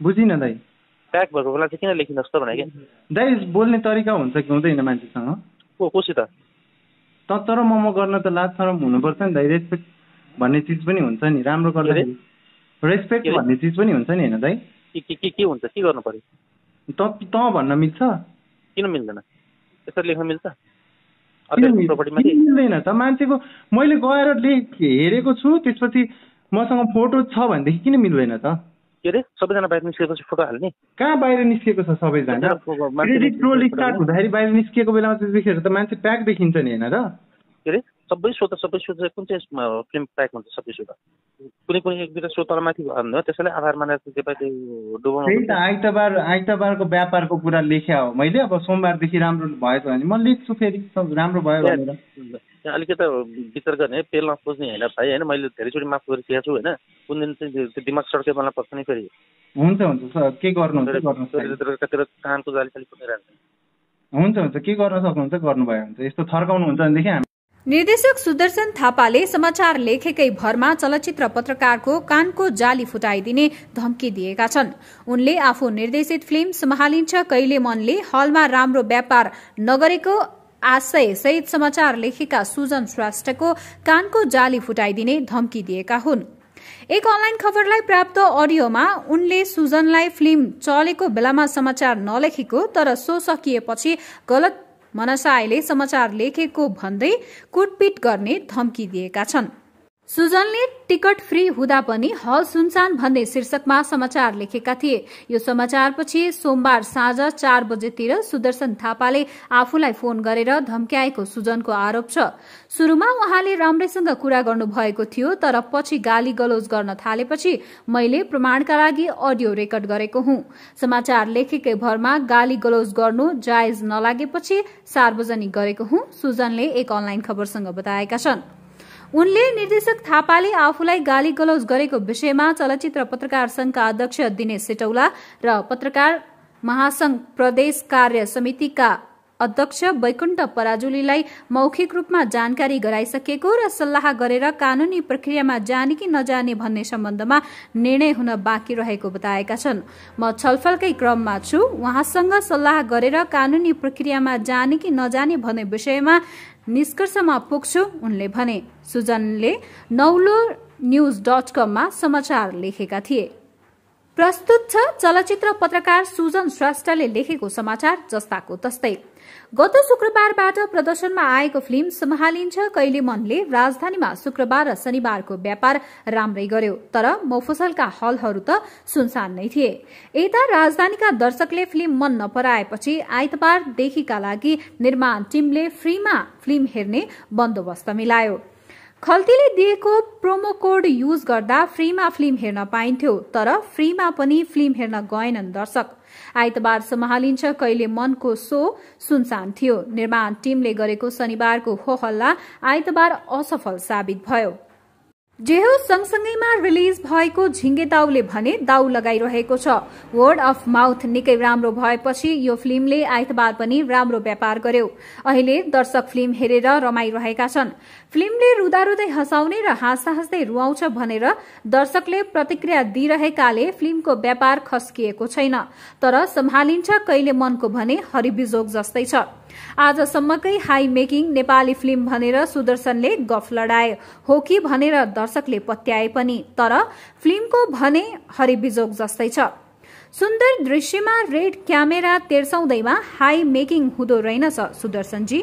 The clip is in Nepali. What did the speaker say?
बुझिनँ दाइ। प्याक भएको बेला चाहिँ किन लेखिनुहोस् त भने कि दाइ बोल्ने तरिका हुन्छ कि हुँदैन मान्छेसँग? को कोसित त? तर मम गर्न त लाज सरम हुनुपर्छ नि दाइ रेस्पेक्ट भन्ने चिज पनि हुन्छ नि। राम्रो गर्दाखेरि। रेस्पेक्ट? भन्ने चिज पनि हुन्छ नि होइन दाइ? के के हुन्छ? के गर्नु पर्यो? त त भन्न मिल्छ। किन मिल्दैन? यसरी लेख्न मिल्छ? मिल्दैन त? मान्छेको मैले गएर लेख हेरेको छु त्यसपछि मसँग फोटो छ भनेदेखि किन मिल्दैन त? के अरे? सबैजना बाहिर निस्केपछि फोटो हाल्ने। कहाँ बाहिर निस्किएको छ सबैजना? सबैजना मान्छे क्रेडिट रोल निस्केको स्टार्ट हुँदाखेरि बाहिर निस्किएको बेलामा त्यतिखेर त मान्छे प्याक देखिन्छ नि होइन र? के अरे? सबै सो त सबै सो चाहिँ कुन चाहिँ फिल्म प्याक हुन्छ सबै सो त कुनै कुनै एक दुईवटा सो तल माथि भयो भने हो त्यसैले आधार मानेर त्यही त आइतबार आइतबारको व्यापारको कुरा लेख्या हो। मैले अब सोमबारदेखि राम्रो भएछ भने म लेख्छु फेरि राम्रो भयो भनेर। अलिकति विचार गर्ने पेल नखोज्ने होइन भाइ होइन मैले धेरैचोटि माफ गरिसकेको छु होइन। कुन दिन चाहिँ त्यो- दिमाग सड्के बेला पर्छ नि फेरि। हुन्छ हुन्छ सर। के गर्नुहुन्छ कानको जाली खालि पुगिरहन्छ हुन्छ हुन्छ। के गर्न सक्नुहुन्छ गर्नुभयो हुन्छ यस्तो थर्काउनु हुन्छ भनेदेखि हामी निर्देशक सुदर्शन थापाले समाचार लेखेकै भरमा चलचित्र पत्रकारको कानको जाली फुटाइदिने धम्की दिएका छन्। उनले आफू निर्देशित फिल्म सम्हालिन्छ कहिले मनले हलमा राम्रो व्यापार नगरेको आशय सहित समाचार लेखेका सुजन श्रेष्ठको कानको जाली फुटाइदिने धम्की दिएका हुन्। एक अनलाइन खबरलाई प्राप्त अडियोमा उनले सुजनलाई फिल्म चलेको बेलामा समाचार नलेखेको तर सो सकिएपछि गलत मनसायले समाचार लेखेको भन्दै कुटपिट गर्ने धम्की दिएका छन्। सुजनले टिकट फ्री हुँदा पनि हल सुनसान भन्ने शीर्षकमा समाचार लेखेका थिए। यो समाचारपछि सोमबार साँझ चार बजेतिर सुदर्शन थापाले आफूलाई फोन गरेर धम्क्याएको सुजनको आरोप छ। शुरूमा उहाँले राम्रैसँग कुरा गर्नुभएको थियो तर पछि गाली गलोज गर्न थालेपछि मैले प्रमाणका लागि अडियो रेकर्ड गरेको हुँ। समाचार लेखेकै भरमा गाली गलोज गर्नु जायज नलागेपछि सार्वजनिक गरेको हुँ सुजनले एक अनलाइन खबरसँग बताएका छन्। उनले निर्देशक थापाले आफूलाई गाली गलौज गरेको विषयमा चलचित्र पत्रकार संघका अध्यक्ष दिनेश सेटौला र पत्रकार महासंघ प्रदेश कार्य समितिका अध्यक्ष वैकुण्ठ पराजुलीलाई मौखिक रूपमा जानकारी गराइसकेको र सल्लाह गरेर कानूनी प्रक्रियामा जाने कि नजाने भन्ने सम्बन्धमा निर्णय हुन बाँकी रहेको बताएका छन्। म छलफलकै क्रममा छु। उहाँसँग सल्लाह गरेर कानूनी प्रक्रियामा जाने कि नजाने भन्ने विषयमा निष्कर्षमा पुग्छु उनले भने सुजनले नौलो न्यूज डट कममा समाचार लेखेका थिए। प्रस्तुत छ चलचित्र पत्रकार सुजन श्रेष्ठले लेखेको समाचार जस्ताको तस्तै। गत शुक्रबारबाट प्रदर्शनमा आएको फिल्म सम्हालिन्छ। कहिले मनले राजधानीमा शुक्रबार र शनिबारको व्यापार राम्रै गर्यो तर मफसलका हलहरू त सुनसान नै थिए। यता राजधानीका दर्शकले फिल्म मन नपराएपछि आइतबारदेखिका लागि निर्माण टिमले फ्रीमा फिल्म हेर्ने बन्दोबस्त मिलायो। खल्तीले दिएको प्रोमो कोड युज गर्दा फ्रीमा फिल्म हेर्न पाइन्थ्यो तर फ्रीमा पनि फिल्म हेर्न गएनन् दर्शक। आइतबार सम्हालिन्छ कहिले मनको सो सुनसान थियो। निर्माण टिमले गरेको शनिबारको हो हल्ला आइतबार असफल साबित भयो। जे हो सँगसँगैमा रिलिज भएको झिङ्गे दाउले भने दाउ लगाइरहेको छ। वर्ड अफ माउथ निकै राम्रो भएपछि यो फिल्मले आइतबार पनि राम्रो व्यापार गर्यो। अहिले दर्शक फिल्म हेरेर रमाइरहेका छन्। फिल्मले रुदा रुदै हँसाउने र हाँस्दा हाँस्दै रुवाउँछ भनेर दर्शकले प्रतिक्रिया दिइरहेकाले फिल्मको व्यापार खस्किएको छैन। तर सम्हालिन्छ कहिले मनको भने हरिबिजोग जस्तै छ। आजसम्मकै हाई मेकिङ नेपाली फिल्म भनेर सुदर्शनले गफ लडाए हो कि भनेर दर्शकले पत्याए पनि तर फिल्मको भने हरिबिजोग जस्तै छ। सुन्दर दृश्यमा रेड क्यामेरा तेर्साउँदैमा हाई मेकिङ हुँदो रहेनछ सुदर्शनजी।